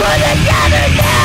Put fucking venues